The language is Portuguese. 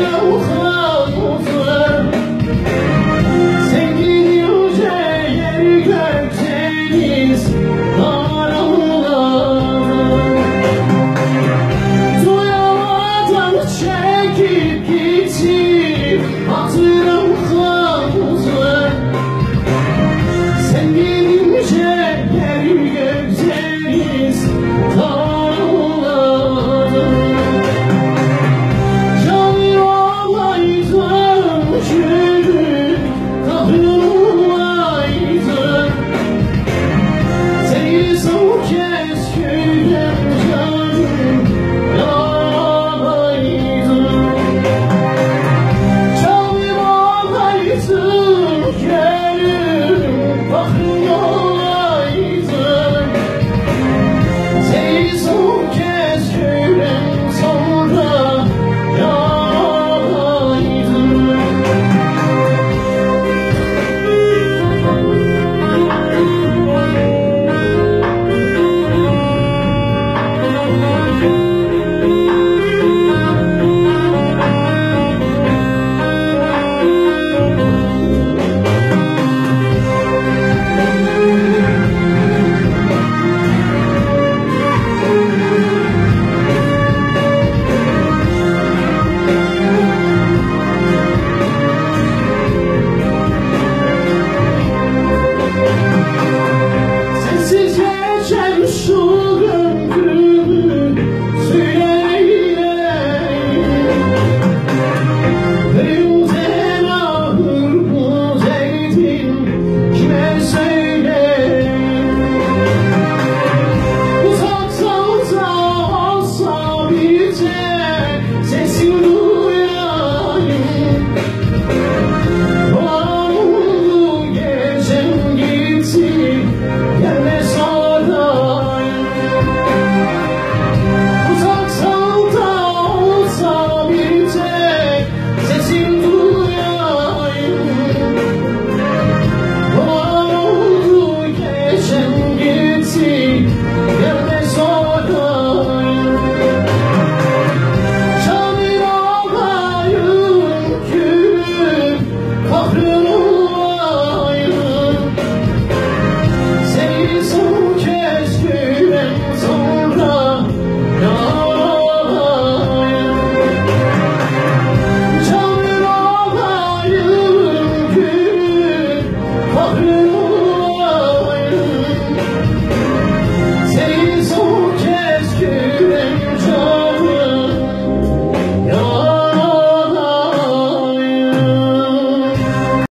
Deus.